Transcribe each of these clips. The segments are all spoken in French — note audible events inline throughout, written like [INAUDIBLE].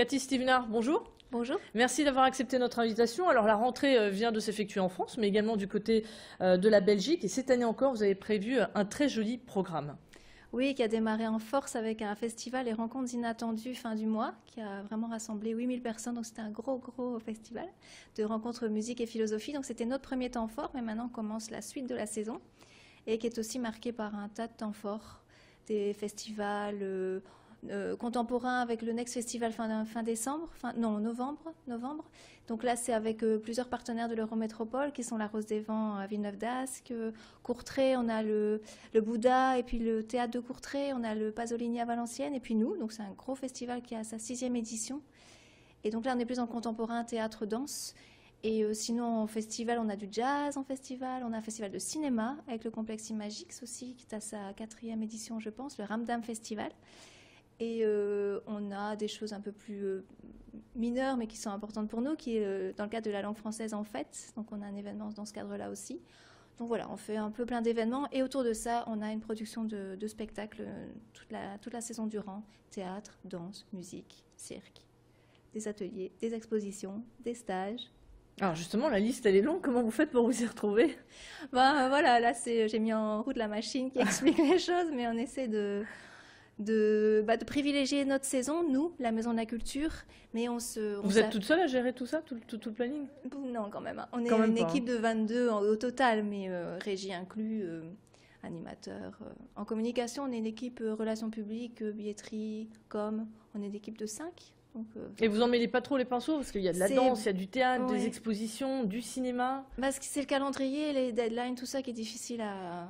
Cathy Stevenard, bonjour. Bonjour. Merci d'avoir accepté notre invitation. Alors la rentrée euh, vient de s'effectuer en France, mais également du côté euh, de la Belgique. Et cette année encore, vous avez prévu un très joli programme. Oui, qui a démarré en force avec un festival et rencontres inattendues fin du mois, qui a vraiment rassemblé 8000 personnes. Donc c'était un gros, gros festival de rencontres musique et philosophie. Donc c'était notre premier temps fort, mais maintenant commence la suite de la saison et qui est aussi marqué par un tas de temps forts, des festivals. Euh, euh, contemporain avec le Next Festival fin, décembre, fin, non, novembre, novembre. Donc là, c'est avec euh, plusieurs partenaires de l'Eurométropole qui sont la Rose des Vents à Villeneuve d'Ascq, Courtrai, on a le, le, Bouddha et puis le théâtre de Courtrai, on a le Pasolini à Valenciennes et puis nous. Donc c'est un gros festival qui a sa sixième édition. Et donc là, on est plus en contemporain, théâtre, danse. Et euh, sinon, en festival, on a du jazz en festival, on a un festival de cinéma avec le complexe Imagix aussi, qui est à sa quatrième édition, je pense, le Ramdam Festival. Et euh, on a des choses un peu plus euh, mineures, mais qui sont importantes pour nous, qui est euh, dans le cadre de la langue française en fait. Donc on a un événement dans ce cadre-là aussi. Donc voilà, on fait un peu plein d'événements. Et autour de ça, on a une production de, spectacles toute la, toute la saison durant. Théâtre, danse, musique, cirque, des ateliers, des expositions, des stages. Alors justement, la liste, elle est longue. Comment vous faites pour vous y retrouver? Ben voilà, là, j'ai mis en route la machine qui explique [LAUGHS] les choses, mais on essaie de de, bah, de privilégier notre saison, nous, la Maison de la Culture, mais on se... Vous êtes toute seule à gérer tout ça, tout, le planning? Non, quand même. Hein. On est une équipe de 22 au total, mais euh, régie inclus, euh, animateur. Euh. En communication, on est une équipe relations publiques, billetterie, com. On est une équipe de 5. Et vous en mêlez pas trop les pinceaux parce qu'il y a de la danse, il y a du théâtre, des expositions, du cinéma? Parce que c'est le calendrier, les deadlines, tout ça qui est difficile à,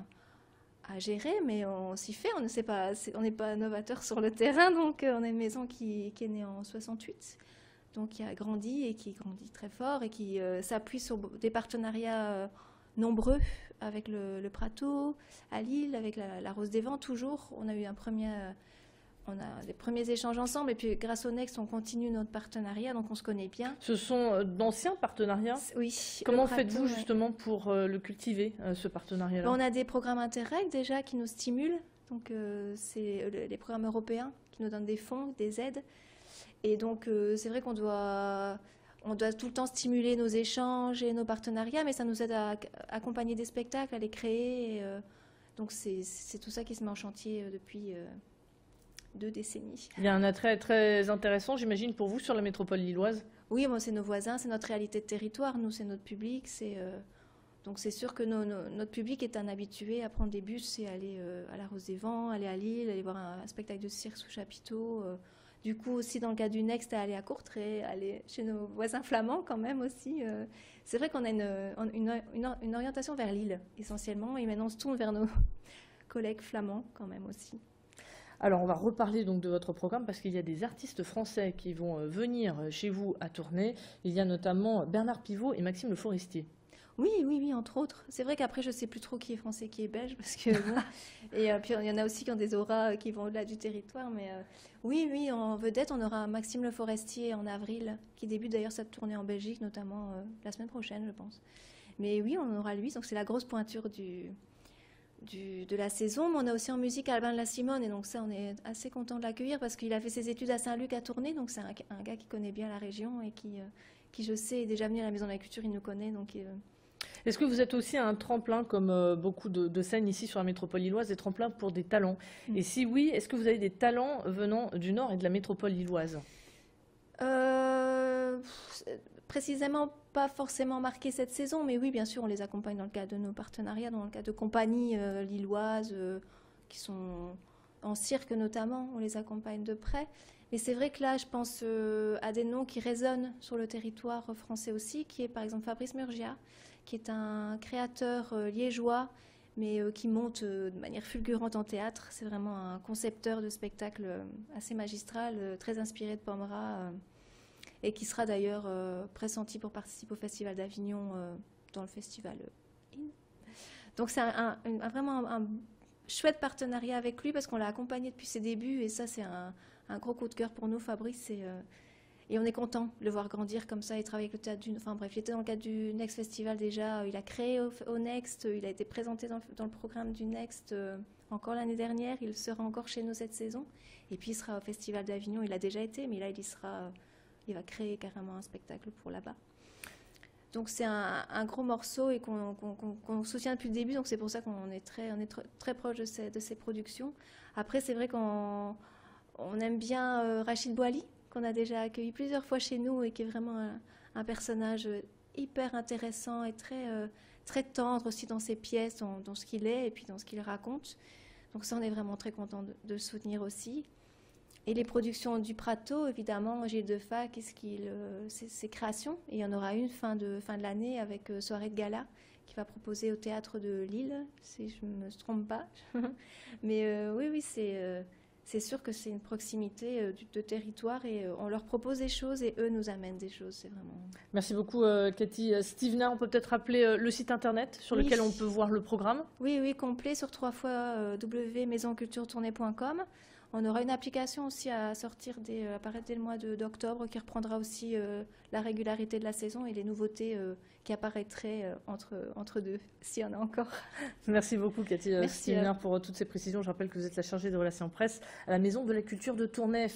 gérer, mais on s'y fait. On n'est pas, on n'est pas novateur sur le terrain, donc euh, on a une maison qui, est née en 68, donc qui a grandi et qui grandit très fort et qui euh, s'appuie sur des partenariats euh, nombreux avec le, Prato, à Lille, avec la, Rose des Vents. Toujours, on a eu un premier on a des premiers échanges ensemble et puis grâce au Next, on continue notre partenariat, donc on se connaît bien. Ce sont euh, d'anciens partenariats Oui. Comment faites-vous justement pour euh, le cultiver, euh, ce partenariat-là On a des programmes Interreg déjà qui nous stimulent, donc c'est les programmes européens qui nous donnent des fonds, des aides. Et donc c'est vrai qu'on doit, on doit tout le temps stimuler nos échanges et nos partenariats, mais ça nous aide à accompagner des spectacles, à les créer. donc c'est tout ça qui se met en chantier depuis deux décennies. Il y a un attrait très intéressant, j'imagine, pour vous sur la métropole lilloise Oui, moi, c'est nos voisins, c'est notre réalité de territoire, nous, c'est notre public. c'est euh, Donc, c'est sûr que notre public est un habitué à prendre des bus et aller euh, à la Rose des Vents, aller à Lille, aller voir un, spectacle de cirque sous chapiteau. Euh. du coup, aussi, dans le cas du Next, aller à Courtrai, aller chez nos voisins flamands, quand même aussi. c'est vrai qu'on a une, une, une orientation vers Lille, essentiellement, et maintenant, on se tourne vers nos [LAUGHS] collègues flamands, quand même aussi. Alors, on va reparler donc de votre programme parce qu'il y a des artistes français qui vont euh, venir euh, chez vous à tourner. Il y a notamment Bernard Pivot et Maxime Le Forestier. Oui, oui, oui, entre autres. C'est vrai qu'après, je ne sais plus trop qui est français, qui est belge, parce que [LAUGHS] et euh, puis il y en a aussi qui ont des auras qui vont au-delà du territoire. Mais oui, oui, en vedette, on aura Maxime Le Forestier en avril, qui débute d'ailleurs cette tournée en Belgique, notamment la semaine prochaine, je pense. Mais oui, on aura lui, donc c'est la grosse pointure du, de la saison. Mais on a aussi en musique Albin de la Simone, et donc ça, on est assez content de l'accueillir parce qu'il a fait ses études à Saint-Luc à Tournai, donc c'est un, gars qui connaît bien la région et qui, euh, qui, je sais, est déjà venu à la Maison de la Culture, il nous connaît. Donc, euh, Est-ce que vous êtes aussi un tremplin, comme euh, beaucoup de, scènes ici sur la métropole lilloise, des tremplins pour des talents? Mm. Et si oui, est-ce que vous avez des talents venant du nord et de la métropole lilloise? Précisément pas forcément marqué cette saison, mais oui, bien sûr, on les accompagne dans le cadre de nos partenariats, dans le cadre de compagnies euh, lilloises euh, qui sont en cirque notamment, on les accompagne de près. Mais c'est vrai que là, je pense euh, à des noms qui résonnent sur le territoire français aussi, qui est par exemple Fabrice Murgia, qui est un créateur liégeois, mais qui monte de manière fulgurante en théâtre. C'est vraiment un concepteur de spectacle assez magistral, très inspiré de Pomera et qui sera d'ailleurs euh, pressenti pour participer au Festival d'Avignon euh, dans le festival In. Donc c'est vraiment un, chouette partenariat avec lui parce qu'on l'a accompagné depuis ses débuts et ça c'est un, gros coup de cœur pour nous, Fabrice. Euh, et on est content de le voir grandir comme ça et travailler avec le théâtre du. Enfin bref, il était dans le cadre du Next Festival déjà. Il a créé au, Next, il a été présenté dans le, programme du Next encore l'année dernière. Il sera encore chez nous cette saison. Et puis il sera au Festival d'Avignon. Il a déjà été, mais là il y sera. Il va créer carrément un spectacle pour là-bas. Donc c'est un, gros morceau et qu'on soutient depuis le début. Donc c'est pour ça qu'on est très, très proche de ces, productions. Après c'est vrai qu'on on aime bien euh, Rachid Boali, qu'on a déjà accueilli plusieurs fois chez nous et qui est vraiment un, personnage hyper intéressant et très, euh, très tendre aussi dans ses pièces, dans, ce qu'il est et puis dans ce qu'il raconte. Donc ça, on est vraiment très content de, de soutenir aussi. Et les productions du Prato, évidemment, Gilles Defa, qu'est-ce qu'il, euh, ses créations. Et il y en aura une fin de, fin de l'année avec euh, Soirée de Gala qui va proposer au théâtre de Lille, si je ne me trompe pas. [LAUGHS] Mais euh, oui, oui, c'est, c'est sûr que c'est une proximité de, territoire et on leur propose des choses et eux nous amènent des choses. C'est vraiment. Merci beaucoup, Cathy. Stevener, on peut peut-être rappeler le site internet sur lequel on peut voir le programme Oui, oui, complet sur trois fois www.maisonculturetournée.com. On aura une application aussi à sortir dès, euh, apparaître dès le mois d'octobre qui reprendra aussi euh, la régularité de la saison et les nouveautés euh, qui apparaîtraient entre, entre deux, [LAUGHS] s'il y en a encore. Merci beaucoup Cathy Merci pour toutes ces précisions. Je rappelle que vous êtes la chargée de relations presse à la Maison de la Culture de Tournai.